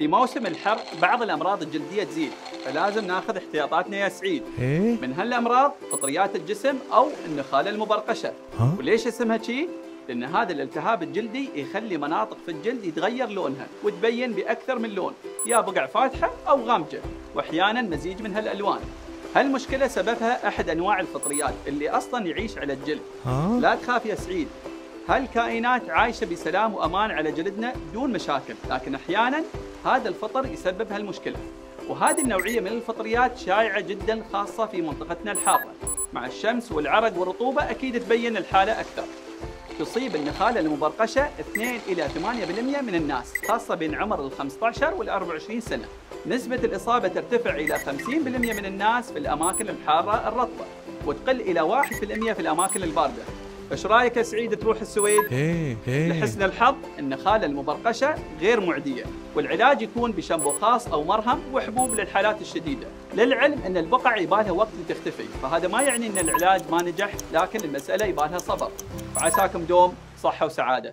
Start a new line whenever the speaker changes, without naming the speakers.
في موسم الحر بعض الأمراض الجلدية تزيد فلازم ناخذ احتياطاتنا يا سعيد.
إيه؟
من هالأمراض فطريات الجسم أو النخالة المبرقشة.
ها؟
وليش اسمها شي؟ لأن هذا الالتهاب الجلدي يخلي مناطق في الجلد يتغير لونها وتبين بأكثر من لون يا بقع فاتحة أو غامجة واحيانا مزيج من هالألوان. هالمشكلة سببها أحد أنواع الفطريات اللي أصلا يعيش على الجلد.
ها؟
لا تخاف يا سعيد. هالكائنات عايشة بسلام وأمان على جلدنا بدون مشاكل لكن أحيانا هذا الفطر يسبب هالمشكلة. وهذه النوعية من الفطريات شائعة جدا خاصة في منطقتنا الحارة. مع الشمس والعرق والرطوبة أكيد تبين الحالة أكثر. تصيب النخالة المبرقشة 2 إلى 8% من الناس خاصة بين عمر ال 15 وال 24 سنة. نسبة الإصابة ترتفع إلى 50% من الناس في الأماكن الحارة الرطبة وتقل إلى 1% في الأماكن الباردة. إيش رأيك يا سعيد تروح السويد؟
إيه إيه
لحسن الحظ النخالة المبرقشة غير معدية والعلاج يكون بشامبو خاص أو مرهم وحبوب للحالات الشديدة. للعلم أن البقع يبالها وقت لتختفي فهذا ما يعني أن العلاج ما نجح لكن المسألة يبالها صبر. وعساكم دوم صحة وسعادة.